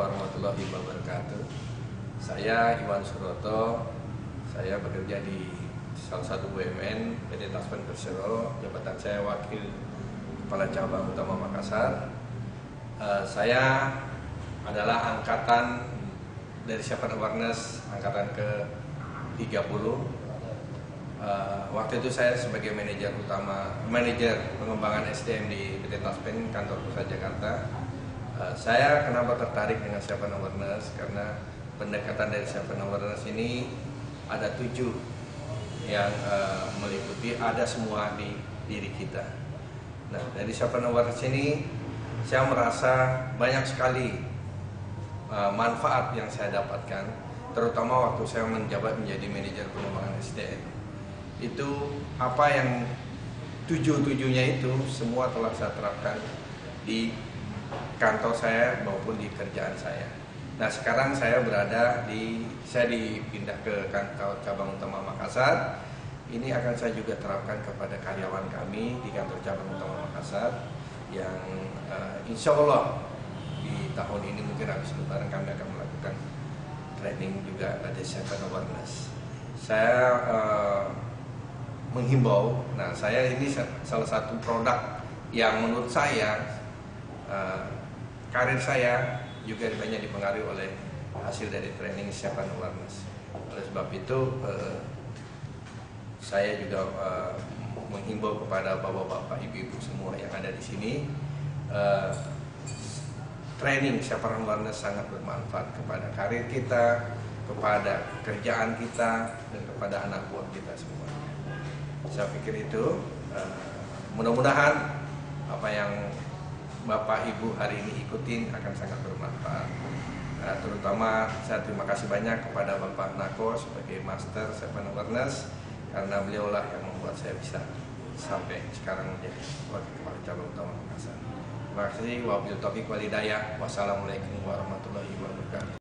warahmatullahi wabarakatuh. Saya Iwan Suroto, saya bekerja di salah satu BUMN PT Taspen Persero, jabatan saya Wakil Kepala Cabang Utama Makassar. Uh, saya adalah angkatan dari Siapan Awareness, angkatan ke 30 Uh, waktu itu saya sebagai manajer utama, manajer pengembangan SDM di PT Taspen kantor pusat Jakarta. Uh, saya kenapa tertarik dengan Siapan Awareness karena pendekatan dari Siapan Awareness ini ada tujuh yang uh, meliputi ada semua di diri kita. Nah dari Siapan Awareness ini saya merasa banyak sekali uh, manfaat yang saya dapatkan, terutama waktu saya menjabat menjadi manajer pengembangan SDM itu apa yang tujuh-tujuhnya itu semua telah saya terapkan di kantor saya maupun di kerjaan saya. Nah sekarang saya berada di saya dipindah ke kantor cabang utama Makassar. Ini akan saya juga terapkan kepada karyawan kami di kantor cabang utama Makassar yang uh, insya Allah di tahun ini mungkin habis lebaran kami akan melakukan training juga ada seven awareness. Saya uh, menghimbau. Nah, saya ini salah satu produk yang menurut saya uh, karir saya juga banyak dipengaruhi oleh hasil dari training siapan awareness. Oleh sebab itu uh, saya juga uh, menghimbau kepada bapak-bapak, ibu-ibu semua yang ada di sini uh, training siapan awareness sangat bermanfaat kepada karir kita, kepada kerjaan kita dan kepada anak buah kita semua saya pikir itu mudah-mudahan apa yang Bapak Ibu hari ini ikutin akan sangat bermanfaat. Uh, terutama saya terima kasih banyak kepada Bapak Nako sebagai Master Seven Awareness karena beliaulah yang membuat saya bisa sampai sekarang menjadi wakil kepala cabang utama Makassar. Terima kasih. Wabil taufiq. Wassalamualaikum warahmatullahi wabarakatuh.